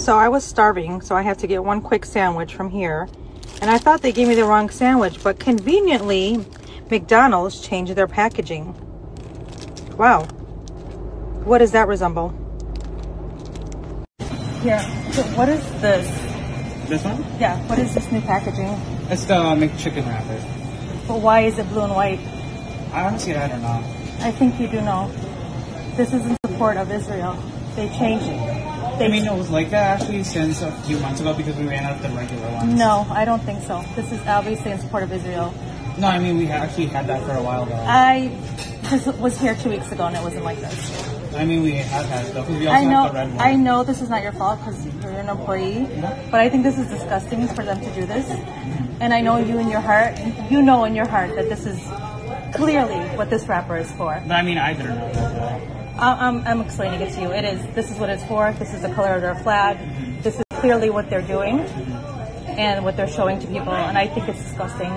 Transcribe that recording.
So I was starving, so I had to get one quick sandwich from here. And I thought they gave me the wrong sandwich, but conveniently, McDonald's changed their packaging. Wow. What does that resemble? Yeah, so what is this? This one? Yeah, what is this new packaging? It's the McChicken wrapper. But why is it blue and white? I honestly, I don't know. I think you do know. This is in support of Israel. They changed it. They I mean, it was like that actually since a few months ago because we ran out of the regular ones. no, I don't think so. This is obviously in support of Israel. No, I mean, we actually had that for a while though. I was here two weeks ago and it wasn't like this. I mean, we have had because we also I know, have the red one. I know this is not your fault because you're an employee, but I think this is disgusting for them to do this. And I know you in your heart, you know in your heart that this is clearly what this wrapper is for. But I mean, I didn't know that. I'm, um, I'm explaining it to you. It is. This is what it's for. This is the color of their flag. This is clearly what they're doing and what they're showing to people. And I think it's disgusting.